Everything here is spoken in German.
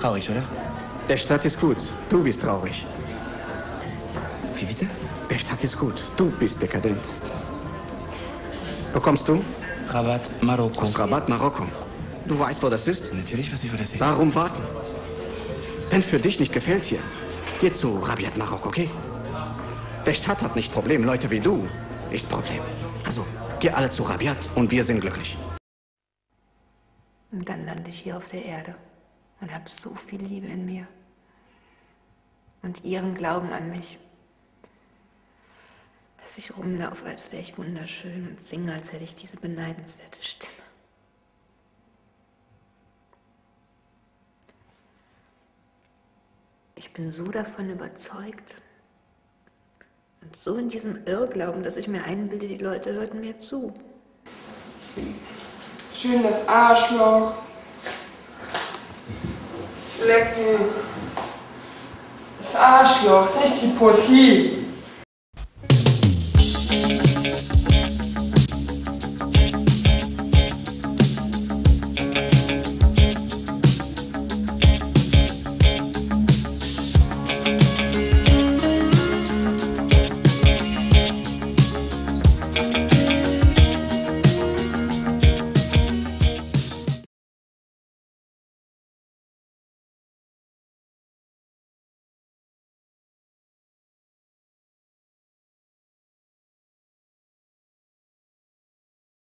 traurig, oder? Der Stadt ist gut. Du bist traurig. Wie bitte? Der Stadt ist gut. Du bist dekadent. Wo kommst du? Rabat, Marokko. Aus Rabat, Marokko. Du weißt, wo das ist? Natürlich weiß ich, wo das ist. Warum warten? Wenn für dich nicht gefällt hier, geh zu Rabiat Marokko, okay? Der Stadt hat nicht Problem. Leute wie du ist Problem. Also, geh alle zu Rabiat und wir sind glücklich. Und dann lande ich hier auf der Erde und habe so viel Liebe in mir und ihren Glauben an mich, dass ich rumlaufe, als wäre ich wunderschön und singe, als hätte ich diese beneidenswerte Stimme. Ich bin so davon überzeugt und so in diesem Irrglauben, dass ich mir einbilde, die Leute hörten mir zu. Schön das Arschloch. Lecken. Das Arschloch, nicht die Pussy.